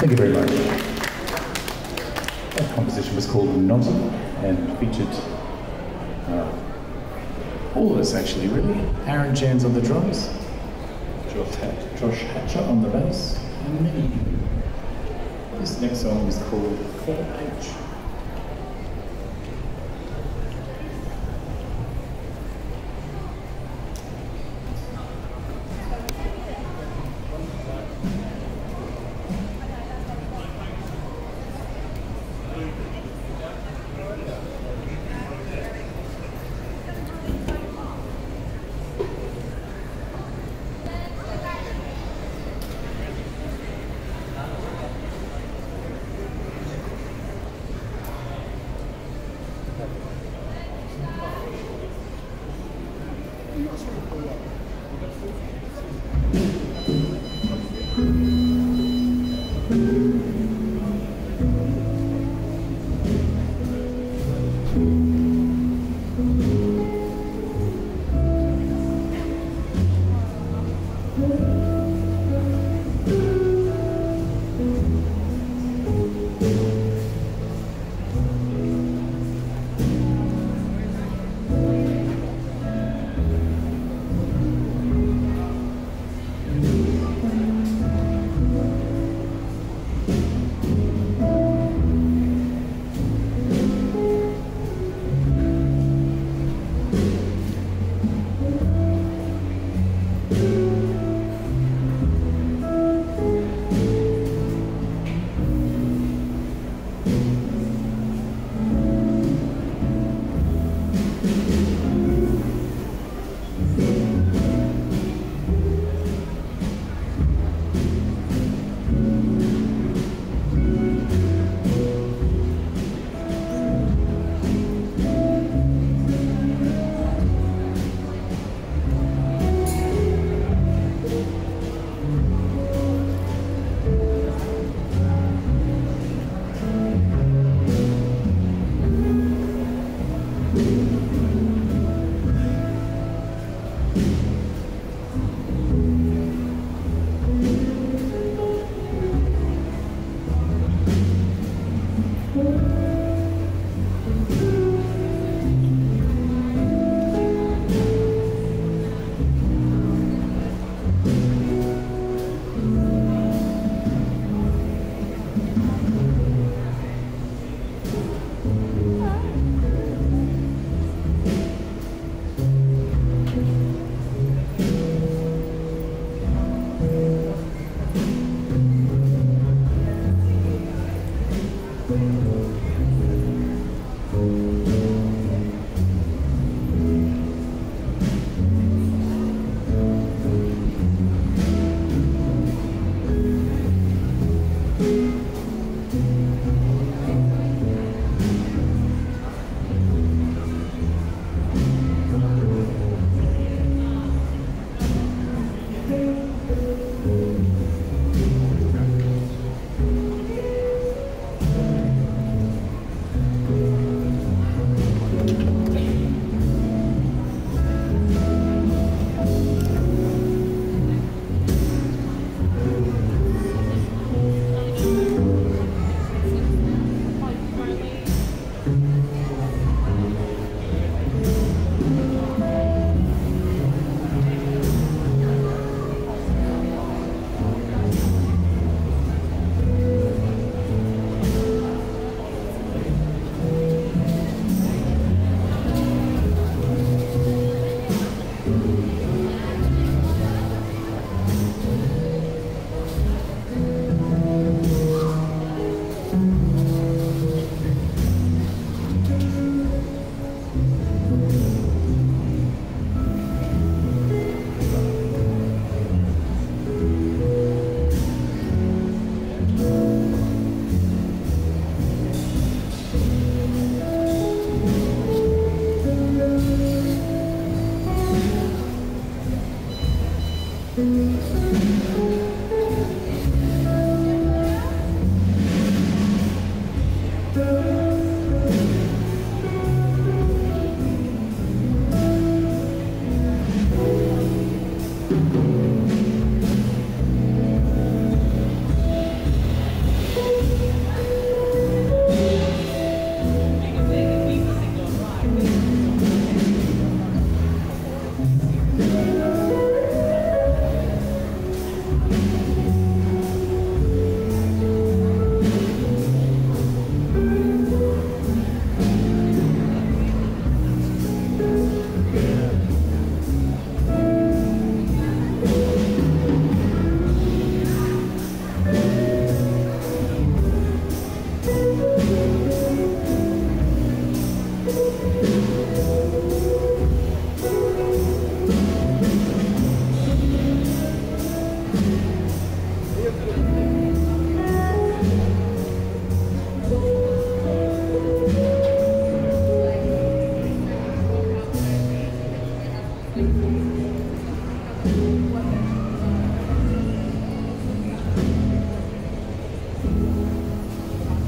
Thank you very much. That composition was called Naughty and featured uh, all of us actually, really. Aaron Jans on the drums, Josh, Josh Hatcher on the bass, and me. This next song is called 4H.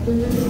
Thank